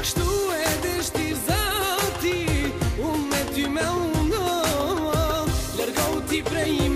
Kështu e dështi zati Unë me ti me unë Lërgohë ti prej me